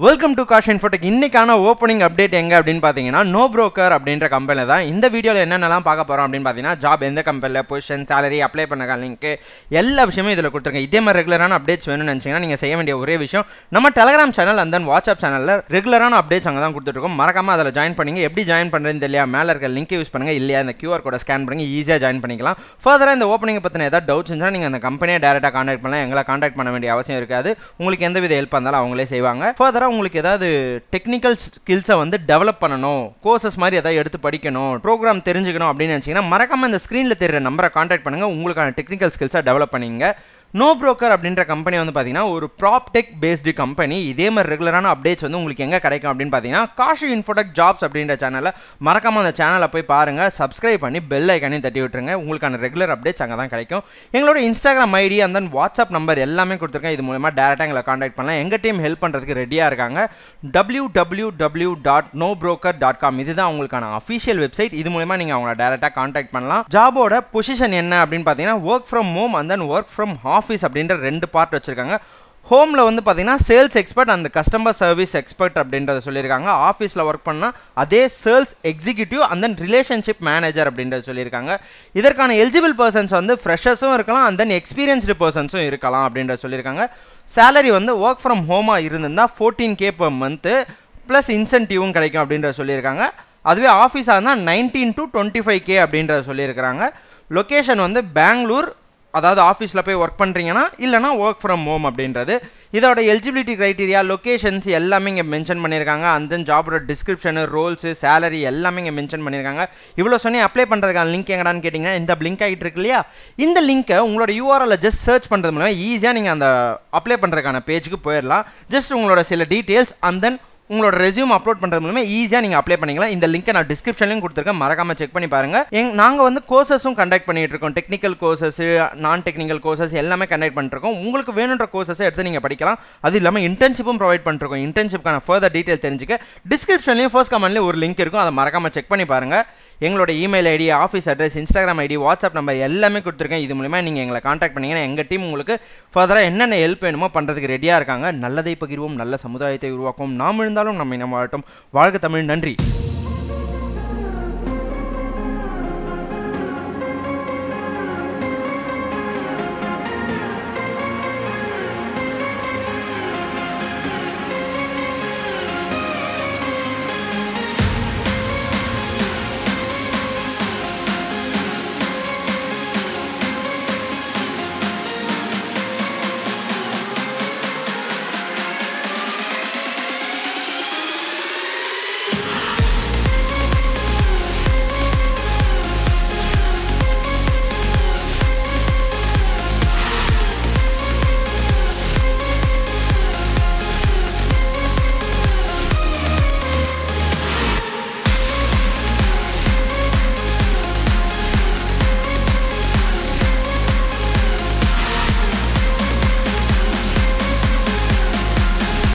Welcome to cash Infotech இன்னைக்கான opening update எங்கே அப்படின்னு பார்த்தீங்கன்னா நோ ப்ரோக்கர் அப்படின்ற கம்பெனியில் தான். இந்த வீடியோவில் என்னென்னலாம் பார்க்க போகிறோம் அப்படின்னு பார்த்தீங்கன்னா ஜாப் எந்த கம்பெனியில் பொசிஷன் சேலரி அப்ளை பண்ண லிங்க் எல்லா விஷயமும் இதில் கொடுத்துருங்க இதே மாதிரி ரெகுலரான அப்டேட்ஸ் வேணும்னு நினச்சிங்கன்னா நீங்கள் செய்ய வேண்டிய ஒரே விஷயம் நம்ம Telegram channel and then WhatsApp சேனலில் ரெகுலரான அப்டேட்ஸ் அங்கே தான் கொடுத்துருக்கோம் மறக்காமல் அதில் ஜாயின் பண்ணிங்க. எப்படி ஜாயின் பண்ணுறதுன்னு தெரியல மேலே இருக்க லிங்க் யூஸ் பண்ணுங்க. இல்லையா இந்த கியூஆர் கோடை ஸ்கேன் பண்ணி ஈஸியாக ஜாயின் பண்ணிக்கலாம். ஃபர்தராக இந்த ஓப்பனிங் பற்றின ஏதாவது டவுட்ஸ் இருந்தால் நீங்கள் அந்த கம்பெனியை டேரெக்டாக கான்டாக்ட் பண்ணலாம். எங்களை கான்டாக்ட் பண்ண வேண்டிய அவசியம் இருக்காது. உங்களுக்கு எந்த வித ஹெல்ப் இருந்தாலும் அவங்களே செய்வாங்க. ஃபர்தராக உங்களுக்கு ஏதாவது டெக்னிக்கல் ஸ்கில்ஸை வந்து டெவலப் பண்ணணும் கோர்சஸ் மாதிரி ஏதாவது எடுத்து படிக்கணும் ப்ரோக்ராம் தெரிஞ்சுக்கணும் அப்படின்னு நினச்சிங்கன்னா மறக்காம இந்த ஸ்க்ரீனில் தெரியுற நம்பரை காண்டாக்ட் பண்ணுங்கள் உங்களுக்கான டெக்னிக்கல் ஸ்கில்ஸை டெவலப் பண்ணிங்க. நோ புரோக்கர் அப்படின்ற கம்பெனி வந்து பார்த்தீங்கன்னா ஒரு ப்ராப்டெக் பேஸ்டு கம்பெனி இதே மாதிரி ரெகுலரான அப்டேட்ஸ் வந்து உங்களுக்கு எங்கே கிடைக்கும் அப்படின்னு பார்த்தீங்கன்னா காஷி இன்ஃபோடெக் ஜாப்ஸ் அப்படின்ற சேனலில் மறக்காமல் அந்த சேனலை போய் பாருங்கள் சப்ஸ்கிரைப் பண்ணி பெல் ஐக்கானையும் தட்டி விட்டுருங்க. உங்களுக்கான ரெகுலர் அப்டேட்ஸ் அங்கே தான் கிடைக்கும். எங்களோட இன்ஸ்டாகிராம் ஐடி அந்த வாட்ஸ்அப் நம்பர் எல்லாமே கொடுத்துருக்கேன். இது மூலமாக டேரெக்டாக எங்களை காண்டாக்ட் பண்ணலாம். எங்கள் டீம் ஹெல்ப் பண்ணுறதுக்கு ரெடியாக இருக்காங்க. W W W dot no broker dot com இதுதான் உங்களுக்கான அஃபிஷியல் வெப்சைட் இது மூலமாக நீங்கள் அவங்கள டேரெக்டாக காண்டாக்ட் பண்ணலாம். ஜாபோட பொசிஷன் என்ன அப்படின்னு பார்த்தீங்கன்னா work from home and then work from office அப்படின்ற ரெண்டு பார்ட் வச்சுருக்காங்க. ஹோமில் வந்து பார்த்தீங்கன்னா சேல்ஸ் எக்ஸ்பர்ட் அந்த கஸ்டமர் சர்வீஸ் எக்ஸ்பர்ட் அப்படின்றத சொல்லியிருக்காங்க. ஆஃபீஸில் ஒர்க் பண்ணால் அதே sales executive and then relationship manager அப்படின்றத சொல்லியிருக்காங்க. இதற்கான எலிஜிபிள் பர்சன்ஸ் வந்து ஃப்ரெஷர்ஸும் இருக்கலாம் அண்ட் தென் எக்ஸ்பீரியன்ஸ்டு பர்சன்ஸும் இருக்கலாம் அப்படின்றத சொல்லியிருக்காங்க. சேலரி வந்து ஒர்க் ஃப்ரம் ஹோமாக இருந்திருந்தால் fourteen K per month plus இன்சென்டிவும் கிடைக்கும் அப்படின்றத சொல்லியிருக்காங்க. அதுவே ஆஃபீஸாக இருந்தால் nineteen to twenty five K அப்படின்றத சொல்லியிருக்கிறாங்க. லொக்கேஷன் வந்து பெங்களூர் அதாவது ஆஃபீஸில் போய் ஒர்க் பண்ணுறீங்கன்னா இல்லைனா ஒர்க் ஃப்ரம் ஹோம் அப்படின்றது. இதோட எலிஜிபிலிட்டி க்ரைட்டீரியா லொக்கேஷன்ஸ் எல்லாமே இங்கே மென்ஷன் பண்ணியிருக்காங்க. அந்த தென் ஜாபோட டிஸ்கிரிப்ஷனு ரோல்ஸு சேலரி எல்லாமே இங்கே மென்ஷன் பண்ணியிருக்காங்க. இவ்வளோ சொன்னி அப்ளை பண்ணுறதுக்கான லிங்க் எங்கடான்னு கேட்டிங்கன்னா இந்த லிங்க் ஆகிட்டு இருக்கு இல்லையா? இந்த லிங்க்கை உங்களோட யூஆரில் ஜஸ்ட் சர்ச் பண்ணுறது மூலமாக ஈஸியாக நீங்கள் அந்த அப்ளை பண்ணுறதுக்கான பேஜுக்கு போயிடலாம். ஜஸ்ட் உங்களோட சில டீட்டெயில்ஸ் அண்ட் தென் உங்களோட ரெசியூம் அப்லோட் பண்ணுறது மூலமே ஈஸியாக நீங்கள் அப்ளை பண்ணிக்கலாம். இந்த லிங்க்கை நான் டிஸ்கிரிப்ஷன்லையும் கொடுத்துருக்கேன். மறக்காம செக் பண்ணி பாருங்கள் எங் நாங்கள் வந்து கோர்சஸும் கண்டக்ட் பண்ணிட்டு இருக்கோம். டெக்னிக்கல் கோர்சஸ் நான் டெக்னிக்கல் கோர்சஸ் எல்லாமே கண்டக்ட் பண்ணிருக்கோம் உங்களுக்கு வேணுன்ற கோர்சஸை எடுத்து நீங்கள் படிக்கலாம். அது இல்லாமல் இன்டர்ன்ஷிப்பும் ப்ரொவைட் பண்ணிருக்கோம் இன்டர்ன்ஷிப்கான ஃபர்தர் டீட்டெயில் தெரிஞ்சுக்க டிஸ்கிரிப்ஷன்லையும் ஃபர்ஸ்ட் கமெண்ட்லேயும் ஒரு லிங்க் இருக்கும். அதை மறக்காம செக் பண்ணி பாருங்க. எங்களோட email ID office address Instagram ID WhatsApp number எல்லாமே கொடுத்துருக்கேன். இது மூலிமா நீங்கள் எங்களை காண்டாக்ட் பண்ணிங்கன்னா எங்கள் டீம் உங்களுக்கு ஃபர்தராக என்னென்ன ஹெல்ப் வேணுமோ பண்ணுறதுக்கு ரெடியாக இருக்காங்க. நல்லதை பகிர்வோம் நல்ல சமுதாயத்தை உருவாக்குவோம். நாம் இருந்தாலும் நம்ம இனம் வாழட்டும். வாழ்க தமிழ். நன்றி.